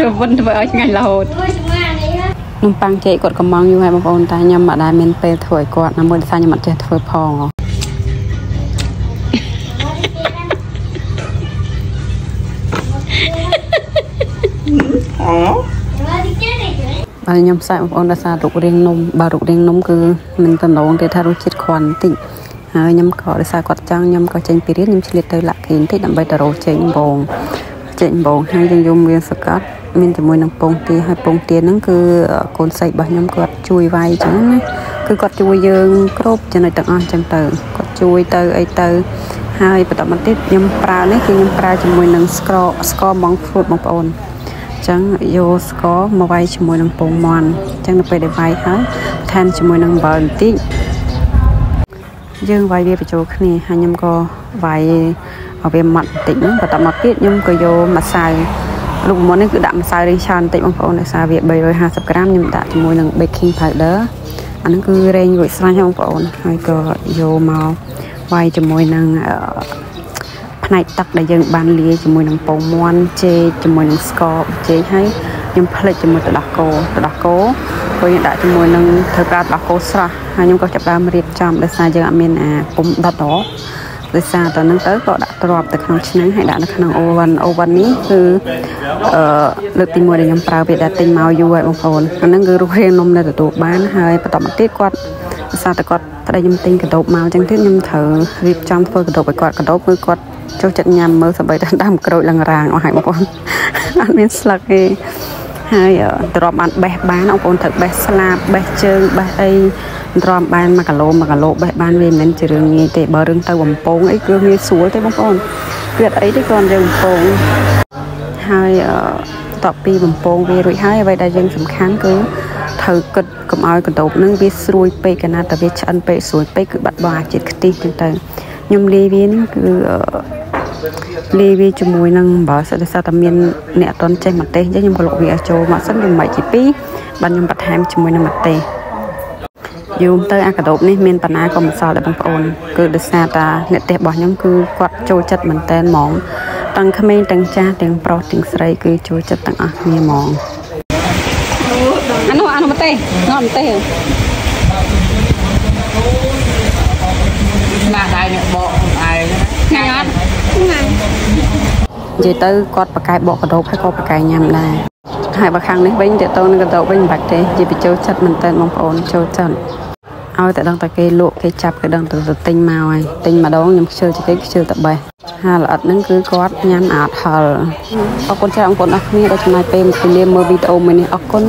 ទៅវិនធ្វើឲ្យឆ្ងាញ់រហូតមួយសម្ងានេះណានំប៉័ងចេកគាត់កំងយូរហើយបងប្អូនតែខ្ញុំអត់ដែលមានពេលធ្វើឲ្យគាត់ណាមួយដោយសារខ្ញុំអត់ចេះធ្វើផងហ៎អូមកទីគេនេះបាទខ្ញុំផ្សាយបងប្អូនដោយសាររូបរាងនំបើរូបរាងនំគឺមិនតំណងទេថារសជាតិខ្វន់បន្តិចហើយខ្ញុំក៏ដោយសារគាត់ចង់ខ្ញុំក៏ចេញពីរៀនខ្ញុំឆ្លៀតទៅលាក់គេបន្តិចដើម្បីទៅរកចេញបងចេញបងហើយយើងយកមានសកាត់ មានជាមួយនឹងពងទាហើយពងទាហ្នឹងគឺកូនស្រីរបស់ខ្ញុំគាត់ជួយវាយអញ្ចឹងណាគឺគាត់ជួយយើងគ្រប់ចំណុចទាំងអស់អញ្ចឹងទៅគាត់ជួយទៅអីទៅហើយបន្តមកទៀតខ្ញុំប្រើនេះគឺខ្ញុំប្រើជាមួយនឹងស្ករស្ករម៉ង់ហ្វ្រូតបងប្អូនអញ្ចឹងយកស្ករមកវាយជាមួយនឹងពងមាន់អញ្ចឹងនៅពេលដែលវាយហើយបន្ថែមជាមួយនឹងអំបិលបន្តិចយើងវាយវាបញ្ចូលគ្នាហើយខ្ញុំក៏វាយឲ្យវាម៉ត់បន្តិចហ្នឹងបន្តមកទៀតខ្ញុំក៏យកម្សៅ លោកមុននេះគឺដាក់ម្សៅរៀងច្រើនបន្តិចបងប្អូនដោយសារវា350ក្រាមខ្ញុំដាក់ជាមួយនឹង baking powder អាហ្នឹងគឺរែងរួចស្រេចហើយបងប្អូនហើយក៏យកមកវាយជាមួយនឹងអឺផ្នែកទឹកដែលយើងបានលាយជាមួយនឹងពងមាន់ចេកជាមួយនឹងស្ករប៊ីចេកហើយខ្ញុំផ្លេចជាមួយទឹកដោះគោទឹកដោះគោព្រោះយើងដាក់ជាមួយនឹងធ្វើការទឹកដោះគោស្រស់ហើយខ្ញុំក៏ចាប់ផ្ដើមរៀបចំដោយសារយើងអត់មានអាពុំដុតហ៎ ដោយសារតើហ្នឹងទៅក៏ដាក់ទ្រាប់ទៅក្នុងឆ្នាំងហើយដាក់នៅក្នុងអូវ៉ាន់អូវ៉ាន់នេះគឺអឺលើកទី1ដែលខ្ញុំប្រើវាដាក់ទិញមកយូរហើយបងប្អូនអាហ្នឹងគឺរសរាងនំនៅទទួលបានហើយបន្តមកទៀតគាត់ដោយសារតែគាត់ប្តីខ្ញុំទិញកដោបមកអញ្ចឹងទៀតខ្ញុំត្រូវរៀបចំធ្វើកដោបឲ្យគាត់កដោបគឺគាត់ចូលចិត្តញ៉ាំមើលសម្បីតែដើមក្រូចឡើងរាងអស់ហើយបងប្អូនអត់មានស្លឹកទេ ហើយអឺទ្រាប់បានបេះបានបងប្អូនត្រូវបេះស្លាបបេះជើងបេះអីទ្រាំបាន1គីឡូ1គីឡូបេះបានវាមិនមែនជារឿងងាយទេបើរឿងទៅបំពងអីគឺងាយស្រួលទេបងប្អូនគឺអត់អីទេគ្រាន់យើងបំពងហើយអឺតបពីបំពងវារួចហើយអ្វីដែលយើងសំខាន់គឺត្រូវគិតកុំឲ្យកដោបនឹងវាស្រួយពេកកាលណាតែវាឆ្អិនពេកស្រួយពេកគឺបាត់បង់អាជាតិខ្ទិះចឹងទៅខ្ញុំលាយវានេះគឺអឺ លាយវាជាមួយនឹងបើសិនតែតែមានអ្នកអត់តន់ចេះម្ទេសអញ្ចឹងខ្ញុំក៏លក់វាឲ្យចូលមកសិនខ្ញុំមិនជា2បាទខ្ញុំបន្ថែមជាមួយនឹងម្ទេសយូរទៅអាកាដូបនេះមានបណ្ណាក៏មិនសល់ដែរបងប្អូនគឺដោយសារតាអ្នកទេសរបស់ខ្ញុំគឺគាត់ចូលចិត្តមែនតែនហ្មងទាំងក្មេងទាំងចាស់ទាំងប្រុសទាំងស្រីគឺចូលចិត្តទាំងអស់គ្នាហ្មងអានោះអានោះម្ទេសនោះម្ទេសណាដែរអ្នកបកខ្លួនឯងញ៉ាំអត់ណា និយាយទៅគាត់ប្រកែកបកកដោបហើយក៏ប្រកែកញ៉ាំដែរហើយបើខាងនេះវិញតើតើនឹងកដោបវិញមិនបាច់ទេនិយាយពីចូលចិត្តមែនតើបងប្អូនចូលចិត្តឲ្យតែដឹងតែគេលក់គេចាប់គេដឹងទៅទៅទិញមកហើយទិញម្ដងខ្ញុំខ្ជិលជាគេខ្ជិលតែបេះហើយល្អិតហ្នឹងគឺគាត់ញ៉ាំអត់ហល់អរគុណច្រើនបងប្អូនអរគ្នាដែលចំណាយពេលមកលាមើលវីដេអូមួយនេះអរគុណ